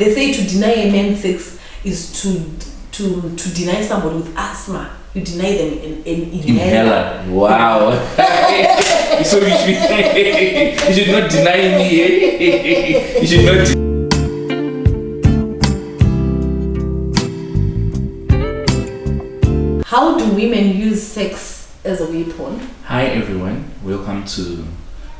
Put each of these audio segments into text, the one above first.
They say to deny a man sex is to to to deny somebody with asthma. You deny them an, an inhaler. Inhaler. Wow. so you should, you should not deny me. Eh? You should not. de- How do women use sex as a weapon? Hi everyone. Welcome to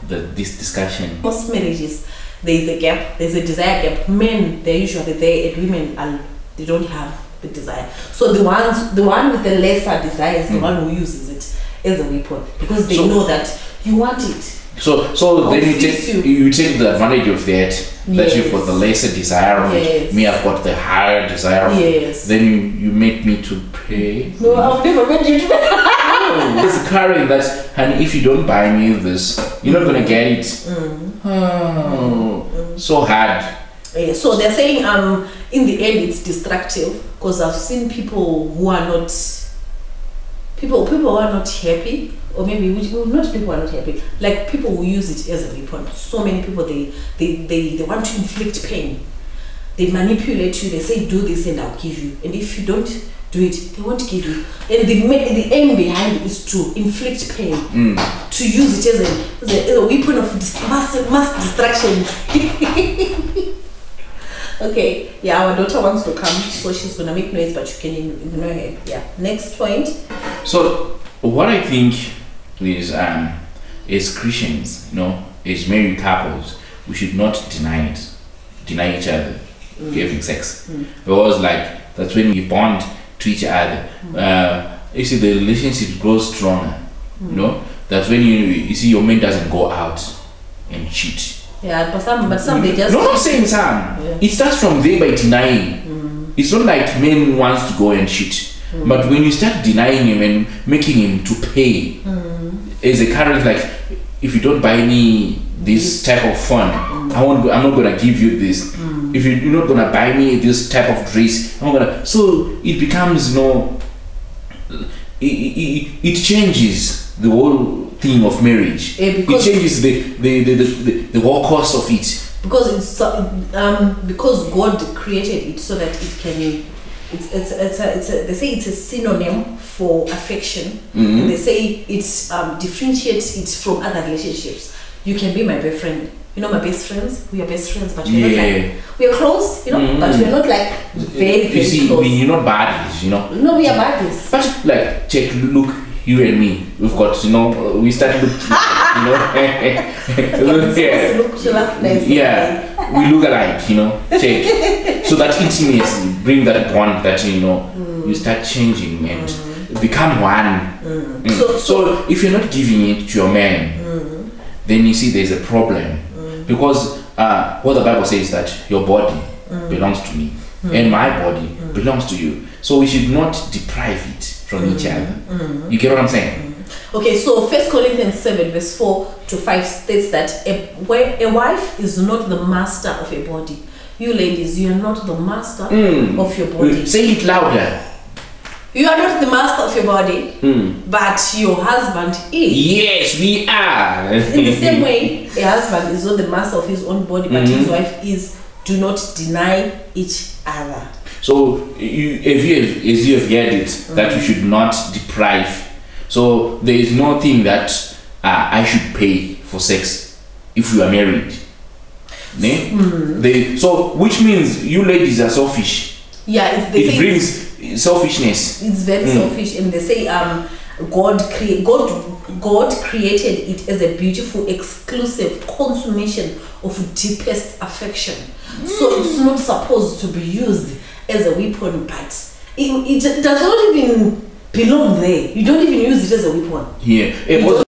the this discussion. Most marriages, there is a gap. There's a desire gap. Men, they're usually there, and women are they don't have the desire. So the ones, the one with the lesser desire is the hmm. one who uses it as a weapon because they So- know that you want it. So so I'll then you take you. you. take the advantage of that that you've got the lesser desire of Yes. it. Me, I've got the higher desire of it. Yes. Then you, you make me to pay. No, I've never met you. It's occurring that, honey, if you don't buy me this, you're not gonna get it. Mm. Oh, so hard. Yeah, so they're saying um in the end it's destructive because I've seen people who are not people people who are not happy or maybe which well, not people are not happy like people who use it as a weapon. So many people they they they, they want to inflict pain. They manipulate you. They say do this and I'll give you. And if you don't do it, they won't give you. And the the aim behind it is to inflict pain Mm. to use it as a, as a, weapon of mass, mass destruction. okay, yeah, our daughter wants to come, so she's gonna make noise, but you can ignore her. Yeah. Next point. So what I think is um as Christians, you know, as married couples, we should not deny it, deny each other having sex. Because like that's when we bond to each other. Uh you see the relationship grows stronger. You know? That's when you you see your man doesn't go out and cheat. Yeah, but some, but some they just. No, not saying some. Yeah. It starts from there by denying. Mm. It's not like men wants to go and cheat. Mm. But when you start denying him and making him to pay mm. as a current like if you don't buy me this type of fund, I won't go, I'm not gonna give you this. If you, you're not gonna buy me this type of dress, I'm gonna so it becomes you know it, it, it changes the whole thing of marriage. Because- it changes the the, the, the, the, whole course of it. because it's um because God created it so that it can. It's it's it's a, it's a, they say it's a synonym for affection. Mhm. They say it um, differentiates it from other relationships. You can be my best friend. You know my best friends. We are best friends, but we're not like we're close. You know, Mhm. but we're not like very very you see, close. we, you're not buddies, you know. no, we are buddies. But like, check, look, you and me, we've got, you know, we started look, you know, It's supposed to yeah, look nice. yeah, we look alike, you know. Check, so that intimacy, bring that bond that you know, you start changing and become one. Mm. So- So, if you're not giving it to your man, then you see there's a problem Mm. because uh, what the Bible says that your body mm. belongs to me mm. and my body belongs to you. So we should not deprive it from each other. You get what I'm saying? Okay, so First Corinthians seven verse four to five states that a a wife is not the master of a body. You ladies, you are not the master Mm. of your body. Say it louder. You are not the master of your body, Mm. but your husband is. Yes, we are. In the same way, a husband is not the master of his own body, but his Mhm. wife is. Do not deny each other. So you, if you have, as you have heard it, that you should not deprive. So there is no thing that uh, I should pay for sex if you are married. Ne? They, so which means you ladies are selfish. Yeah, It brings selfishness. it's very Mm. selfish and they say um god create god god created it as a beautiful exclusive consummation of deepest affection so it's not supposed to be used as a weapon but it, it does not even belong there you don't even use it as a weapon Yeah. You but